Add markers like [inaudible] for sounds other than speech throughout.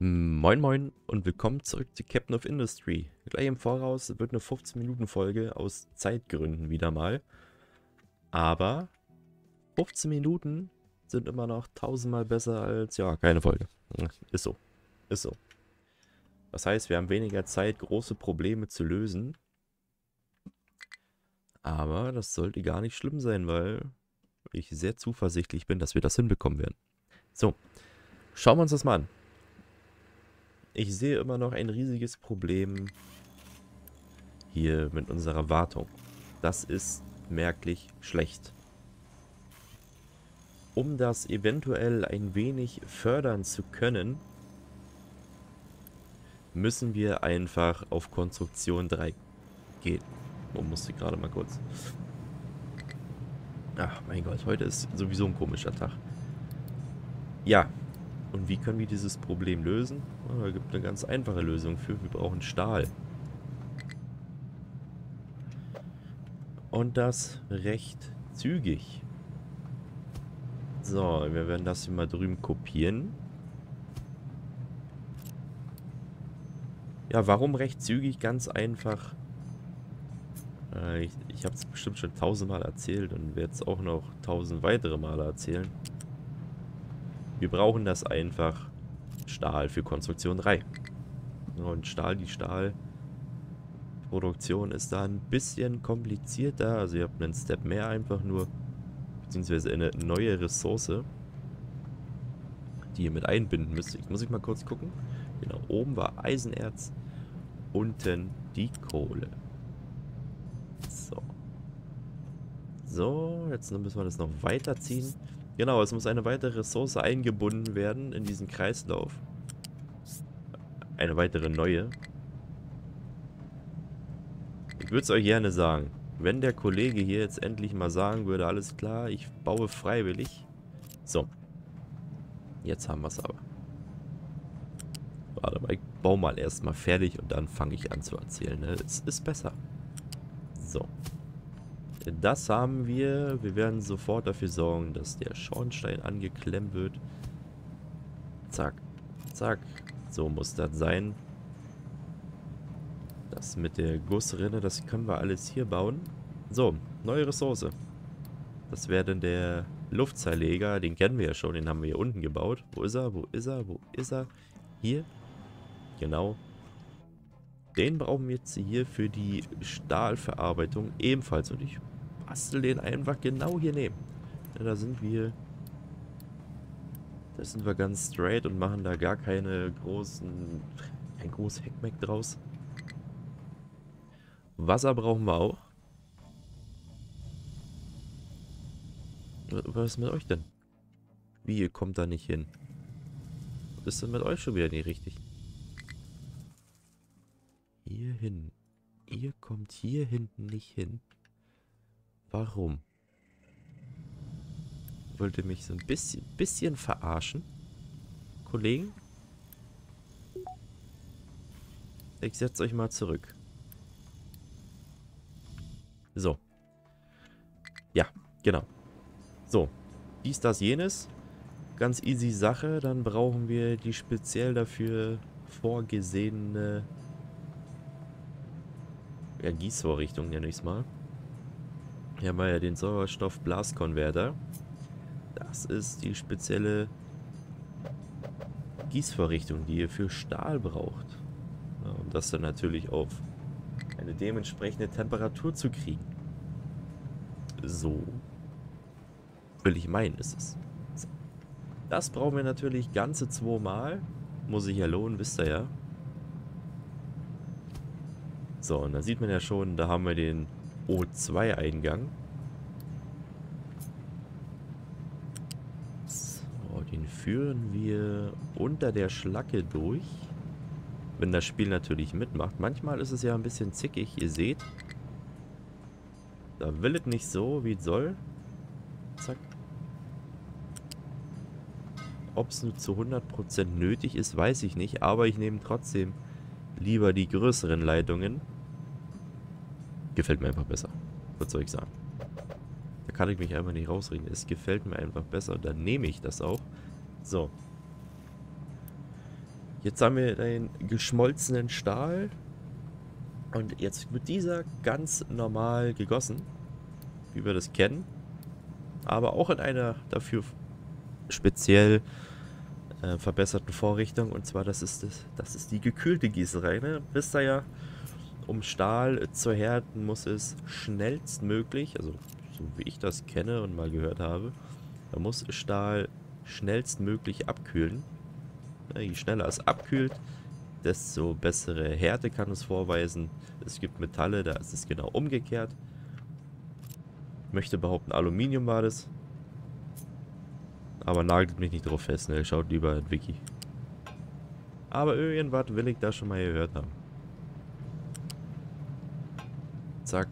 Moin Moin und willkommen zurück zu Captain of Industry. Gleich im Voraus wird eine 15 Minuten Folge aus Zeitgründen wieder mal. Aber 15 Minuten sind immer noch tausendmal besser als, ja, keine Folge. Ist so. Ist so. Das heißt, wir haben weniger Zeit, große Probleme zu lösen. Aber das sollte gar nicht schlimm sein, weil ich sehr zuversichtlich bin, dass wir das hinbekommen werden. So, schauen wir uns das mal an. Ich sehe immer noch ein riesiges Problem hier mit unserer Wartung. Das ist merklich schlecht. Um das eventuell ein wenig fördern zu können, müssen wir einfach auf Konstruktion 3 gehen. Oh, musste gerade mal kurz. Ach, mein Gott, heute ist sowieso ein komischer Tag. Ja, und wie können wir dieses Problem lösen? Oh, da gibt eine ganz einfache Lösung für. Wir brauchen Stahl. Und das recht zügig. So, wir werden das hier mal drüben kopieren. Ja, warum recht zügig? Ganz einfach. Äh, ich ich habe es bestimmt schon tausendmal erzählt und werde es auch noch tausend weitere Male erzählen. Wir brauchen das einfach Stahl für Konstruktion 3. Und Stahl, die Stahlproduktion ist da ein bisschen komplizierter. Also ihr habt einen Step mehr einfach nur, beziehungsweise eine neue Ressource, die ihr mit einbinden müsst. Ich muss ich mal kurz gucken. Genau, oben war Eisenerz, unten die Kohle. So. So, jetzt müssen wir das noch weiterziehen. Genau, es muss eine weitere Ressource eingebunden werden in diesen Kreislauf. Eine weitere neue. Ich würde es euch gerne sagen. Wenn der Kollege hier jetzt endlich mal sagen würde, alles klar, ich baue freiwillig. So. Jetzt haben wir es aber. Warte mal, ich baue mal erstmal fertig und dann fange ich an zu erzählen. Ne? Es ist besser. So. Das haben wir. Wir werden sofort dafür sorgen, dass der Schornstein angeklemmt wird. Zack. Zack. So muss das sein. Das mit der Gussrinne, das können wir alles hier bauen. So, neue Ressource. Das wäre dann der Luftzerleger. Den kennen wir ja schon, den haben wir hier unten gebaut. Wo ist er? Wo ist er? Wo ist er? Hier. Genau. Den brauchen wir jetzt hier für die Stahlverarbeitung ebenfalls. Und ich bastel den einfach genau hier neben. Ja, da sind wir... Da sind wir ganz straight und machen da gar keine großen... Kein großes Heckmeck draus. Wasser brauchen wir auch. Was ist mit euch denn? Wie, ihr kommt da nicht hin? Was ist denn mit euch schon wieder nicht richtig? Hier hin. Ihr kommt hier hinten nicht hin. Warum? Wollt ihr mich so ein bisschen, bisschen verarschen? Kollegen? Ich setze euch mal zurück. So. Ja, genau. So. Dies, das, jenes. Ganz easy Sache. Dann brauchen wir die speziell dafür vorgesehene ja, Gießvorrichtung, nenne ich es mal. Hier haben wir ja den Sauerstoff-Blaskonverter. Das ist die spezielle Gießvorrichtung, die ihr für Stahl braucht. Ja, um das dann natürlich auf eine dementsprechende Temperatur zu kriegen. So. Will ich meinen, ist es. Das brauchen wir natürlich ganze zweimal. Muss ich ja lohnen, wisst ihr ja. So, und da sieht man ja schon, da haben wir den O2-Eingang. So, den führen wir unter der Schlacke durch. Wenn das Spiel natürlich mitmacht. Manchmal ist es ja ein bisschen zickig, ihr seht. Da will es nicht so, wie es soll. Zack. Ob es nur zu 100% nötig ist, weiß ich nicht. Aber ich nehme trotzdem lieber die größeren Leitungen. Gefällt mir einfach besser. Was soll ich sagen? Da kann ich mich einfach nicht rausreden. Es gefällt mir einfach besser. Dann nehme ich das auch. So. Jetzt haben wir den geschmolzenen Stahl. Und jetzt wird dieser ganz normal gegossen. Wie wir das kennen. Aber auch in einer dafür speziell äh, verbesserten Vorrichtung. Und zwar, das ist, das, das ist die gekühlte Gießerei. Ne? Wisst ihr ja, um Stahl zu härten, muss es schnellstmöglich, also so wie ich das kenne und mal gehört habe, da muss Stahl schnellstmöglich abkühlen. Je schneller es abkühlt, desto bessere Härte kann es vorweisen. Es gibt Metalle, da ist es genau umgekehrt. Ich möchte behaupten, Aluminium war das. Aber nagelt mich nicht drauf fest, ne? Schaut lieber in Wiki. Aber irgendwas will ich da schon mal gehört haben. Zack.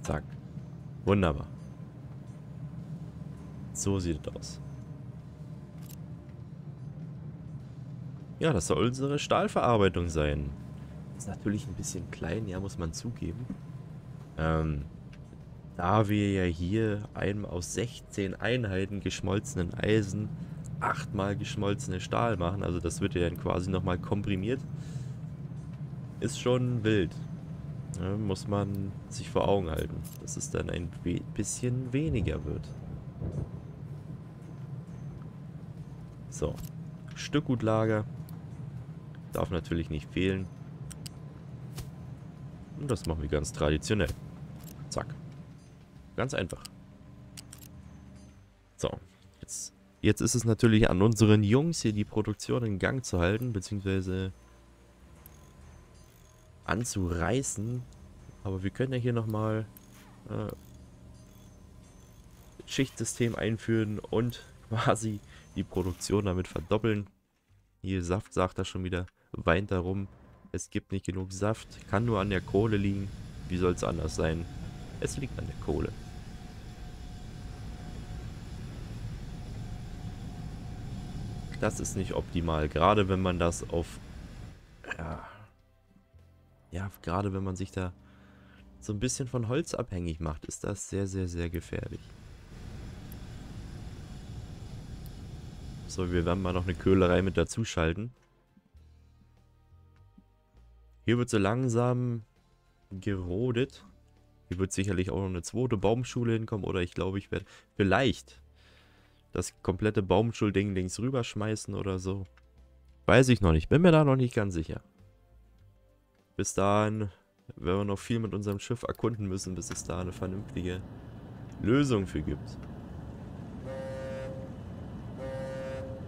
Zack. Wunderbar. So sieht es aus. Ja, das soll unsere Stahlverarbeitung sein. Ist natürlich ein bisschen klein, ja, muss man zugeben. Ähm, da wir ja hier einem aus 16 Einheiten geschmolzenen Eisen achtmal geschmolzene Stahl machen, also das wird ja dann quasi nochmal komprimiert, ist schon wild. Ja, muss man sich vor Augen halten, dass es dann ein bisschen weniger wird. So, Stückgutlager darf natürlich nicht fehlen. Und das machen wir ganz traditionell. Zack. Ganz einfach. So, jetzt, jetzt ist es natürlich an unseren Jungs hier die Produktion in Gang zu halten, beziehungsweise anzureißen. Aber wir können ja hier nochmal äh, Schichtsystem einführen und [laughs] quasi die Produktion damit verdoppeln. Hier Saft sagt er schon wieder, weint darum. Es gibt nicht genug Saft, kann nur an der Kohle liegen. Wie soll es anders sein? Es liegt an der Kohle. Das ist nicht optimal, gerade wenn man das auf... Ja, gerade wenn man sich da so ein bisschen von Holz abhängig macht, ist das sehr, sehr, sehr gefährlich. So, wir werden mal noch eine Köhlerei mit dazu schalten. Hier wird so langsam gerodet. Hier wird sicherlich auch noch eine zweite Baumschule hinkommen. Oder ich glaube, ich werde vielleicht das komplette Baumschulding links rüberschmeißen oder so. Weiß ich noch nicht. Bin mir da noch nicht ganz sicher. Bis dahin werden wir noch viel mit unserem Schiff erkunden müssen, bis es da eine vernünftige Lösung für gibt.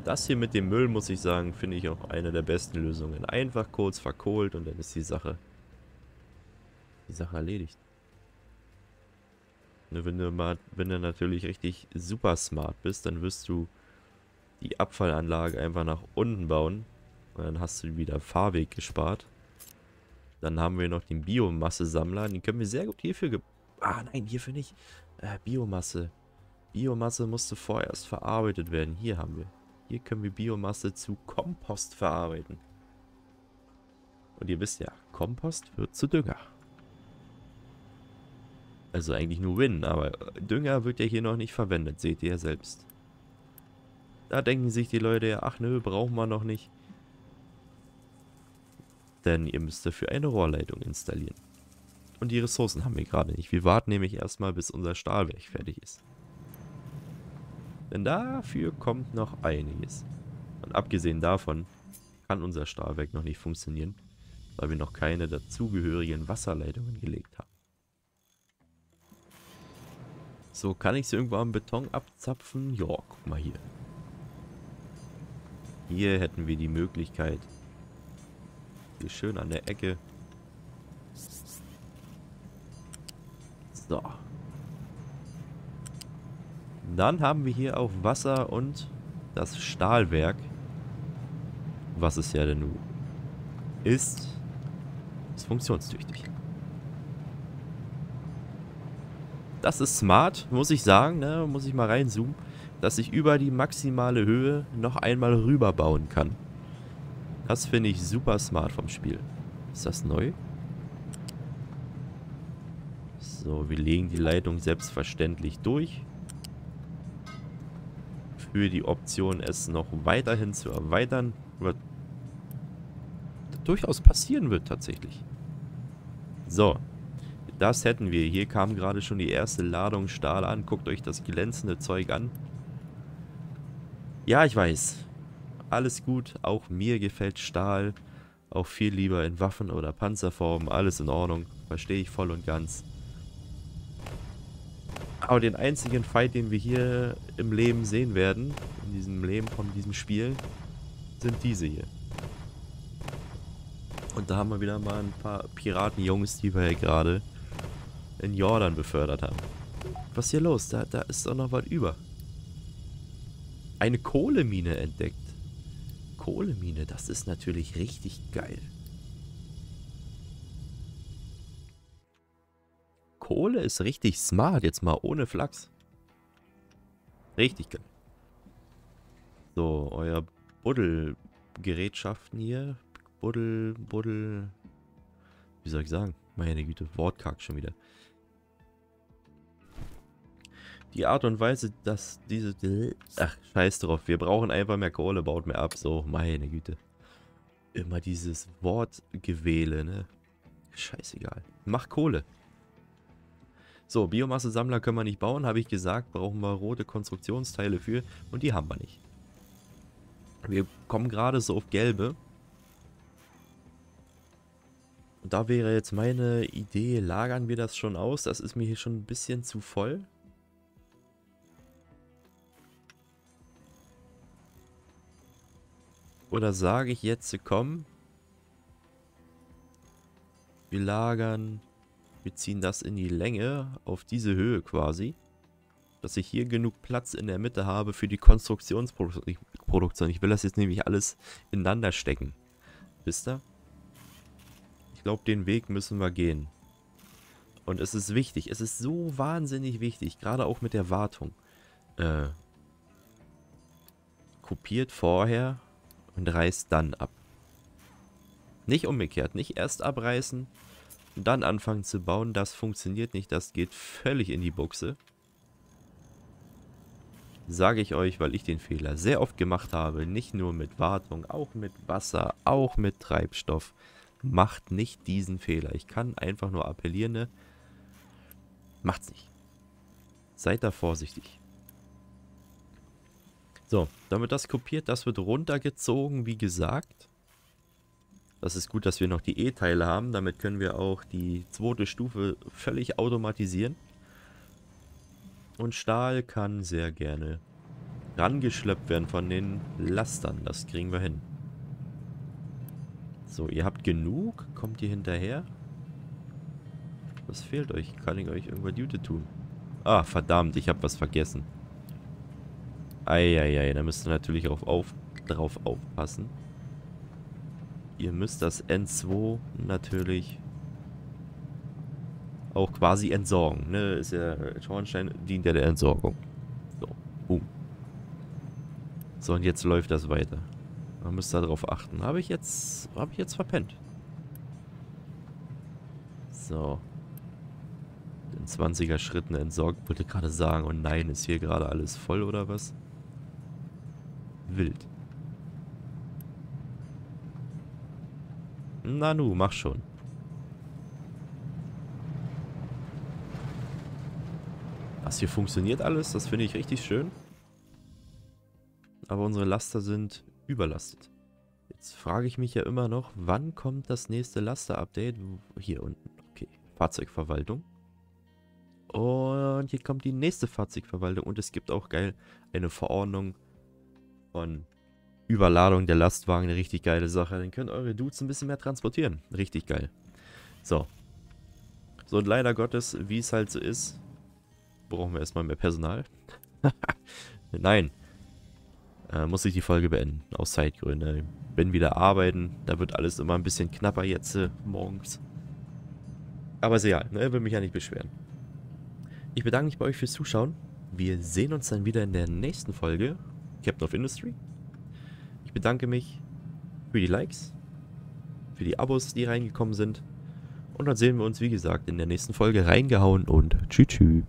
Das hier mit dem Müll, muss ich sagen, finde ich auch eine der besten Lösungen. Einfach kurz verkohlt und dann ist die Sache, die Sache erledigt. Ne, wenn du, mal, wenn du natürlich richtig super smart bist, dann wirst du die Abfallanlage einfach nach unten bauen. Und dann hast du wieder Fahrweg gespart. Dann haben wir noch den Biomasse-Sammler. Den können wir sehr gut hierfür... Ah, nein, hierfür nicht. Äh, Biomasse. Biomasse musste vorerst verarbeitet werden. Hier haben wir. Hier können wir Biomasse zu Kompost verarbeiten. Und ihr wisst ja, Kompost wird zu Dünger. Also eigentlich nur Win, aber Dünger wird ja hier noch nicht verwendet, seht ihr ja selbst. Da denken sich die Leute ja, ach nö, brauchen wir noch nicht. Denn ihr müsst dafür eine Rohrleitung installieren. Und die Ressourcen haben wir gerade nicht. Wir warten nämlich erstmal, bis unser Stahlwerk fertig ist. Denn dafür kommt noch einiges. Und abgesehen davon kann unser Stahlwerk noch nicht funktionieren, weil wir noch keine dazugehörigen Wasserleitungen gelegt haben. So, kann ich es irgendwo am Beton abzapfen? Ja, guck mal hier. Hier hätten wir die Möglichkeit. Hier schön an der Ecke. So. Dann haben wir hier auch Wasser und das Stahlwerk. Was es ja denn nun ist. Ist funktionstüchtig. Das ist smart, muss ich sagen, ne? muss ich mal reinzoomen, dass ich über die maximale Höhe noch einmal rüber bauen kann. Das finde ich super smart vom Spiel. Ist das neu? So, wir legen die Leitung selbstverständlich durch. für die Option, es noch weiterhin zu erweitern, was durchaus passieren wird tatsächlich. So, das hätten wir. Hier kam gerade schon die erste Ladung Stahl an. Guckt euch das glänzende Zeug an. Ja, ich weiß. Alles gut. Auch mir gefällt Stahl. Auch viel lieber in Waffen- oder Panzerform. Alles in Ordnung. Verstehe ich voll und ganz. Aber den einzigen Fight, den wir hier im Leben sehen werden, in diesem Leben von diesem Spiel, sind diese hier. Und da haben wir wieder mal ein paar Piratenjungs, die wir ja gerade in Jordan befördert haben. Was ist hier los? Da, da ist doch noch was über. Eine Kohlemine entdeckt. Kohlemine, das ist natürlich richtig geil. Kohle ist richtig smart, jetzt mal ohne Flachs. Richtig geil. So, euer Buddelgerätschaften hier. Buddel, Buddel. Wie soll ich sagen? Meine Güte, Wortkack schon wieder. Die Art und Weise, dass diese... Ach, scheiß drauf. Wir brauchen einfach mehr Kohle, baut mehr ab. So, meine Güte. Immer dieses Wortgewähle, ne? Scheißegal. Mach Kohle. So, Biomasse-Sammler können wir nicht bauen, habe ich gesagt. Brauchen wir rote Konstruktionsteile für. Und die haben wir nicht. Wir kommen gerade so auf gelbe. Und da wäre jetzt meine Idee, lagern wir das schon aus? Das ist mir hier schon ein bisschen zu voll. Oder sage ich jetzt, komm, wir lagern wir ziehen das in die Länge, auf diese Höhe quasi. Dass ich hier genug Platz in der Mitte habe für die Konstruktionsproduktion. Ich will das jetzt nämlich alles ineinander stecken. Wisst ihr? Ich glaube, den Weg müssen wir gehen. Und es ist wichtig. Es ist so wahnsinnig wichtig. Gerade auch mit der Wartung. Äh, kopiert vorher und reißt dann ab. Nicht umgekehrt. Nicht erst abreißen, und dann anfangen zu bauen, das funktioniert nicht. Das geht völlig in die Buchse. Sage ich euch, weil ich den Fehler sehr oft gemacht habe. Nicht nur mit Wartung, auch mit Wasser, auch mit Treibstoff. Macht nicht diesen Fehler. Ich kann einfach nur appellieren, ne? Macht's nicht. Seid da vorsichtig. So, damit das kopiert, das wird runtergezogen, wie gesagt. Das ist gut, dass wir noch die E-Teile haben. Damit können wir auch die zweite Stufe völlig automatisieren. Und Stahl kann sehr gerne rangeschleppt werden von den Lastern. Das kriegen wir hin. So, ihr habt genug. Kommt ihr hinterher? Was fehlt euch? Kann ich euch irgendwas Jute tun? Ah, verdammt, ich habe was vergessen. Eieiei, da müsst ihr natürlich auch auf, drauf aufpassen. Ihr müsst das N2 natürlich auch quasi entsorgen. Ne? Ist ja, Schornstein dient ja der Entsorgung. So, boom. So, und jetzt läuft das weiter. Man muss darauf achten. Habe ich jetzt, habe ich jetzt verpennt. So. In 20er Schritten entsorgt, wollte gerade sagen. Und nein, ist hier gerade alles voll oder was? Wild. Nanu, mach schon. Das hier funktioniert alles, das finde ich richtig schön. Aber unsere Laster sind überlastet. Jetzt frage ich mich ja immer noch, wann kommt das nächste Laster-Update? Hier unten, okay. Fahrzeugverwaltung. Und hier kommt die nächste Fahrzeugverwaltung. Und es gibt auch geil eine Verordnung von Überladung der Lastwagen, eine richtig geile Sache. Dann können eure Dudes ein bisschen mehr transportieren. Richtig geil. So. So, und leider Gottes, wie es halt so ist, brauchen wir erstmal mehr Personal. [laughs] Nein. Äh, muss ich die Folge beenden. Aus Zeitgründen. Bin wieder arbeiten. Da wird alles immer ein bisschen knapper jetzt äh, morgens. Aber ist egal. Ne? Will mich ja nicht beschweren. Ich bedanke mich bei euch fürs Zuschauen. Wir sehen uns dann wieder in der nächsten Folge. Captain of Industry bedanke mich für die Likes, für die Abos, die reingekommen sind. Und dann sehen wir uns, wie gesagt, in der nächsten Folge reingehauen und tschüss. tschüss.